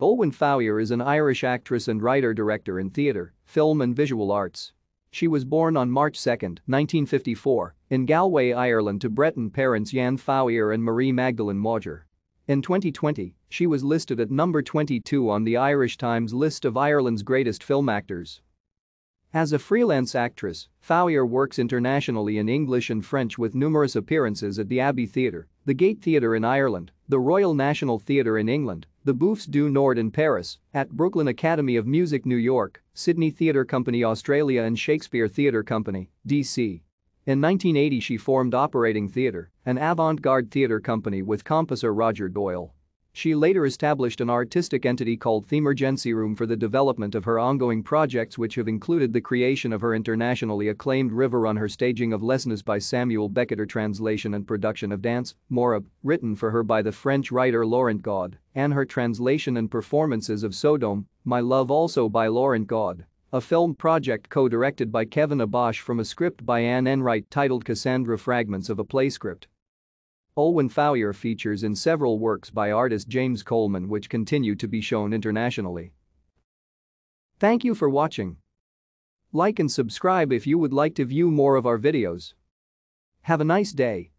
Olwen Fouéré is an Irish actress and writer-director in theatre, film and visual arts. She was born on March 2, 1954, in Galway, Ireland to Breton parents Yann Fouéré and Marie-Magdeleine Mauger. In 2020, she was listed at number 22 on the Irish Times list of Ireland's greatest film actors. As a freelance actress, Fouéré works internationally in English and French with numerous appearances at the Abbey Theatre, the Gate Theatre in Ireland, the Royal National Theatre in England, the Bouffes du Nord in Paris, at Brooklyn Academy of Music New York, Sydney Theatre Company Australia and Shakespeare Theatre Company, DC. In 1980 she formed Operating Theatre, an avant-garde theatre company with composer Roger Doyle. She later established an artistic entity called Themergency Room for the development of her ongoing projects which have included the creation of her internationally acclaimed River Run her staging of Lessness by Samuel Beckett her translation and production of Dance, Morob, written for her by the French writer Laurent Gaudé, and her translation and performances of Sodom, My Love also by Laurent Gaudé. A film project co-directed by Kevin Abosch from a script by Anne Enright titled Cassandra Fragments of a Play Script. Olwen Fouéré features in several works by artist James Coleman which continue to be shown internationally. Thank you for watching. Like and subscribe if you would like to view more of our videos. Have a nice day.